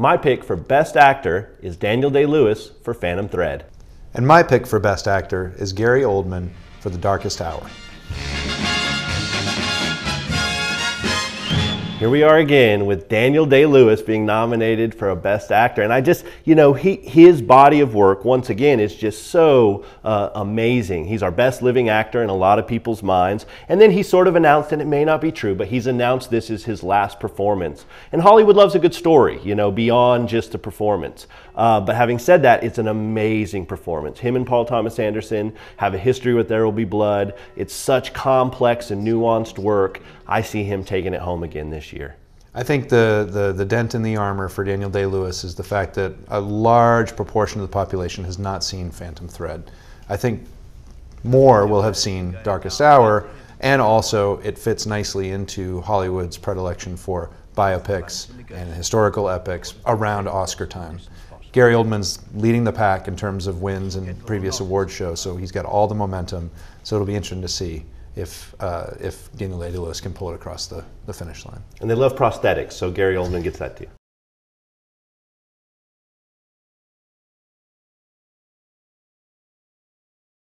My pick for Best Actor is Daniel Day Lewis for Phantom Thread. And my pick for Best Actor is Gary Oldman for The Darkest Hour. Here we are again with Daniel Day Lewis being nominated for a Best Actor. And I just, you know, he, his body of work, once again, is just so uh, amazing. He's our best living actor in a lot of people's minds. And then he sort of announced, and it may not be true, but he's announced this is his last performance. And Hollywood loves a good story, you know, beyond just the performance. Uh, but having said that, it's an amazing performance. Him and Paul Thomas Anderson have a history with There Will Be Blood. It's such complex and nuanced work. I see him taking it home again this year. I think the, the, the dent in the armor for Daniel Day Lewis is the fact that a large proportion of the population has not seen Phantom Thread. I think more will have seen Darkest Hour, and also it fits nicely into Hollywood's predilection for biopics and historical epics around Oscar time. Gary Oldman's leading the pack in terms of wins and previous award shows, so he's got all the momentum. So it'll be interesting to see if uh, if Daniel Day Lewis can pull it across the, the finish line. And they love prosthetics, so Gary Oldman gets that too.